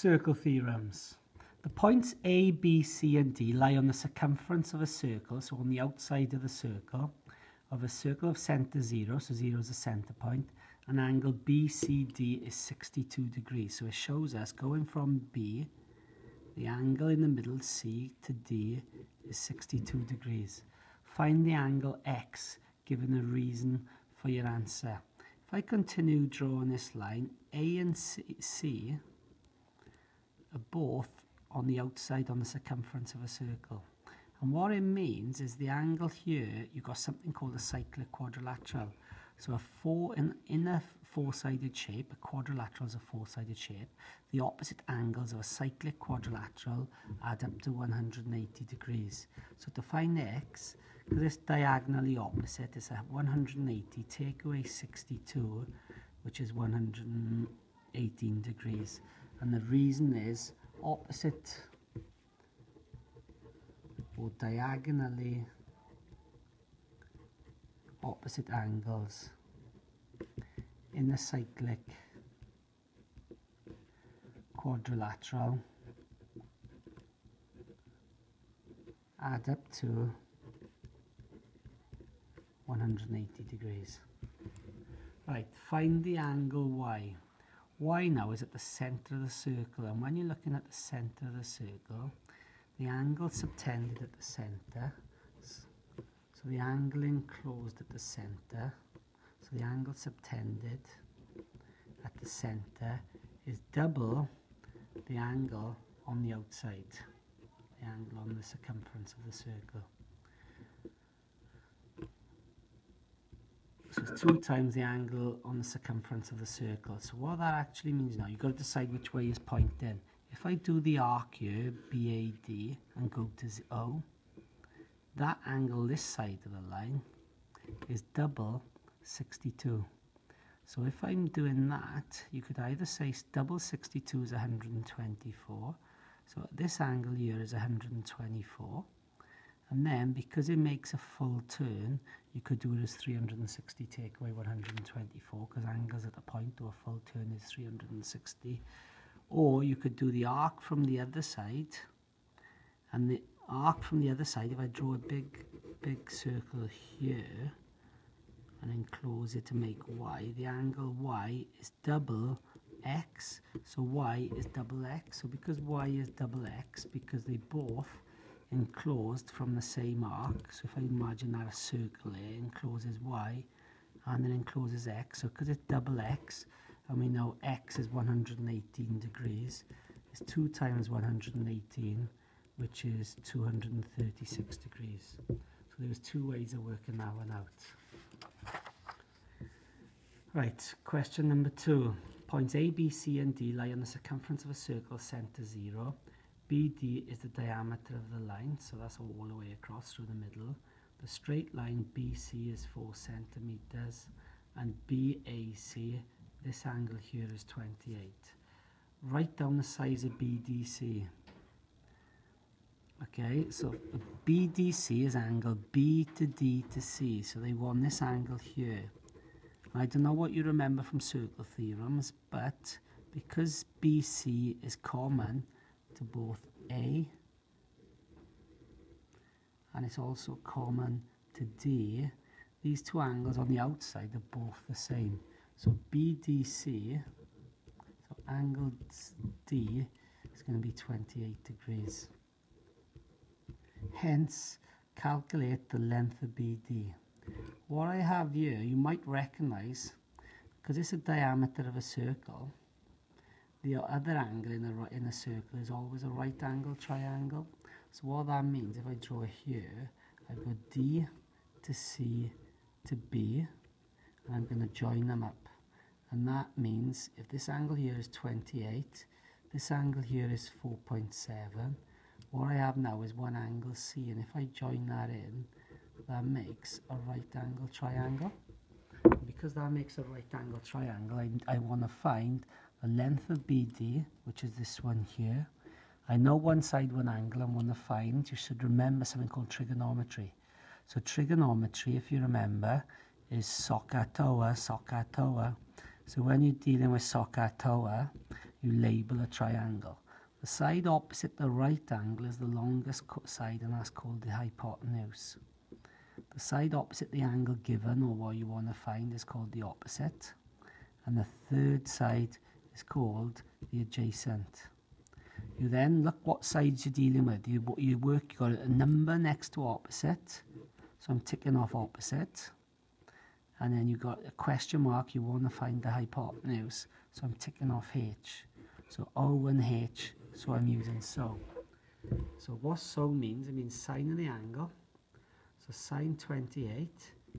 Circle theorems. The points A, B, C and D lie on the circumference of a circle, so on the outside of the circle, of a circle of centre 0, so 0 is a centre point, and angle BCD is 62 degrees. So it shows us going from B, the angle in the middle, C to D, is 62 degrees. Find the angle X, given a reason for your answer. If I continue drawing this line, A and C, C a both on the outside on the circumference of a circle. And what it means is the angle here, you've got something called a cyclic quadrilateral. So a four in, in a four-sided shape, a quadrilateral is a four-sided shape, the opposite angles of a cyclic quadrilateral add up to 180 degrees. So to find x, because it's diagonally opposite, it's a 180, take away 62, which is 118 degrees. And the reason is opposite or diagonally opposite angles in the cyclic quadrilateral add up to 180 degrees. Right, find the angle Y. Y now? Is at the center of the circle, and when you're looking at the center of the circle, the angle subtended at the center, so the angle enclosed at the center, so the angle subtended at the center is double the angle on the outside, the angle on the circumference of the circle. So it's two times the angle on the circumference of the circle. So what that actually means now, you've got to decide which way is pointing. If I do the arc here, BAD, and go to O, that angle this side of the line is double 62. So if I'm doing that, you could either say double 62 is 124. So this angle here is 124. And then because it makes a full turn, you could do it as 360 take away 124 because angles at the point to a full turn is 360. Or you could do the arc from the other side and the arc from the other side, if I draw a big, big circle here and enclose it to make y, the angle y is double x, so y is double x. So because y is double x, because they both enclosed from the same arc. So if I imagine that a circle here encloses y and then encloses x. So because it's double x and we know x is 118 degrees, it's 2 times 118 which is 236 degrees. So there's two ways of working that one out. Right, question number two. Points A, B, C and D lie on the circumference of a circle centre O BD is the diameter of the line, so that's all the way across through the middle. The straight line BC is 4 centimeters and BAC, this angle here is 28. Write down the size of BDC. Okay, so BDC is angle B to D to C, so they want this angle here. I don't know what you remember from circle theorems, but because BC is common, to both A and it's also common to D. These two angles on the outside are both the same. So BDC, so angle D is going to be 28 degrees. Hence, calculate the length of BD. What I have here, you might recognize, because it's a diameter of a circle, the other angle in a, in a circle is always a right angle triangle. So what that means, if I draw here, I've got D to C to B, and I'm going to join them up. And that means if this angle here is 28, this angle here is 4.7, what I have now is one angle C, and if I join that in, that makes a right angle triangle. because that makes a right angle triangle, I, I want to find the length of BD, which is this one here. I know one side, one angle, and to find, you should remember something called trigonometry. So trigonometry, if you remember, is SOHCAHTOA, SOHCAHTOA. So when you're dealing with SOHCAHTOA, you label a triangle. The side opposite the right angle is the longest side and that's called the hypotenuse. The side opposite the angle given or what you want to find is called the opposite. And the third side called the adjacent. You then look what sides you're dealing with. You, you work, you got a number next to opposite. So I'm ticking off opposite. And then you've got a question mark, you want to find the hypotenuse. So I'm ticking off H. So O and H, so I'm using so. So what so means, it means sine of the angle. So sine 28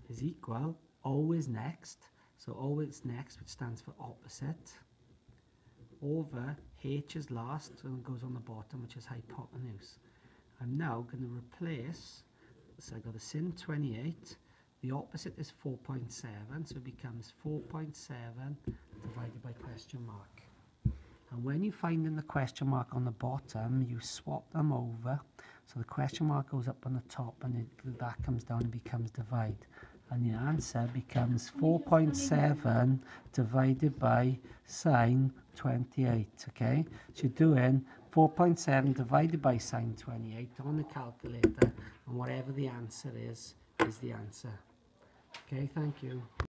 is equal, O is next, so O is next, which stands for opposite, over h is last and goes on the bottom which is hypotenuse. I'm now going to replace, so i got a sin 28, the opposite is 4.7 so it becomes 4.7 divided by question mark. And when you find in the question mark on the bottom, you swap them over. So the question mark goes up on the top and it, that comes down and becomes divide and the answer becomes 4.7 divided by sine 28, okay? So you're doing 4.7 divided by sine 28 on the calculator, and whatever the answer is, is the answer. Okay, thank you.